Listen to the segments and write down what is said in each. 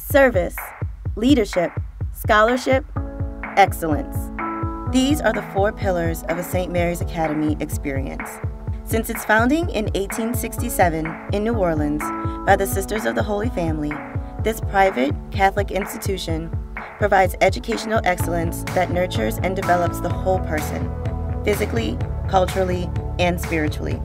service, leadership, scholarship, excellence. These are the four pillars of a St. Mary's Academy experience. Since its founding in 1867 in New Orleans by the Sisters of the Holy Family, this private Catholic institution provides educational excellence that nurtures and develops the whole person, physically, culturally, and spiritually.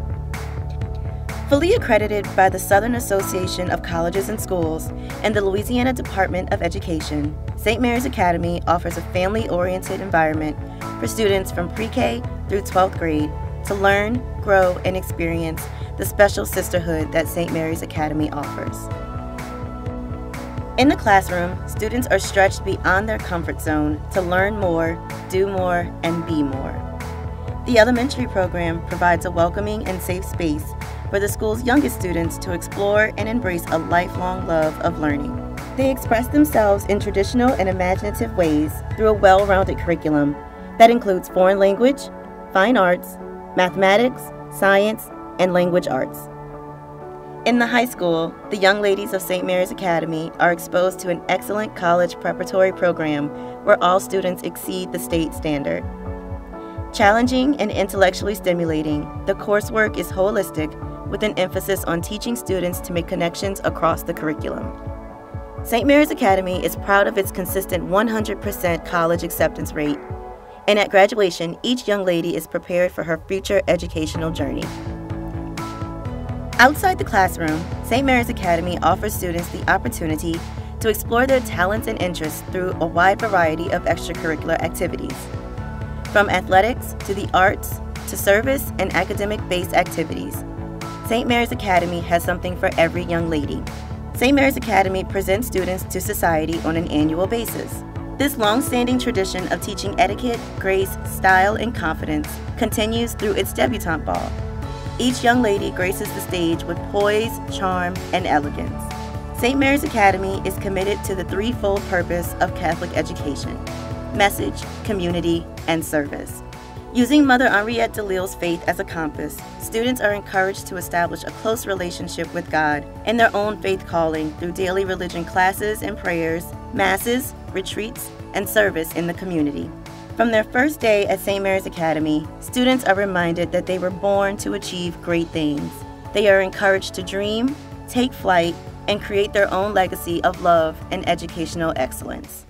Fully accredited by the Southern Association of Colleges and Schools and the Louisiana Department of Education, St. Mary's Academy offers a family oriented environment for students from pre K through 12th grade to learn, grow, and experience the special sisterhood that St. Mary's Academy offers. In the classroom, students are stretched beyond their comfort zone to learn more, do more, and be more. The elementary program provides a welcoming and safe space for the school's youngest students to explore and embrace a lifelong love of learning. They express themselves in traditional and imaginative ways through a well rounded curriculum that includes foreign language, fine arts, mathematics, science, and language arts. In the high school, the young ladies of St. Mary's Academy are exposed to an excellent college preparatory program where all students exceed the state standard. Challenging and intellectually stimulating, the coursework is holistic with an emphasis on teaching students to make connections across the curriculum. St. Mary's Academy is proud of its consistent 100% college acceptance rate, and at graduation, each young lady is prepared for her future educational journey. Outside the classroom, St. Mary's Academy offers students the opportunity to explore their talents and interests through a wide variety of extracurricular activities. From athletics to the arts to service and academic based activities, St. Mary's Academy has something for every young lady. St. Mary's Academy presents students to society on an annual basis. This long-standing tradition of teaching etiquette, grace, style, and confidence continues through its debutante ball. Each young lady graces the stage with poise, charm, and elegance. St. Mary's Academy is committed to the threefold purpose of Catholic education message, community, and service. Using Mother Henriette DeLille's faith as a compass, students are encouraged to establish a close relationship with God and their own faith calling through daily religion classes and prayers, masses, retreats, and service in the community. From their first day at St. Mary's Academy, students are reminded that they were born to achieve great things. They are encouraged to dream, take flight, and create their own legacy of love and educational excellence.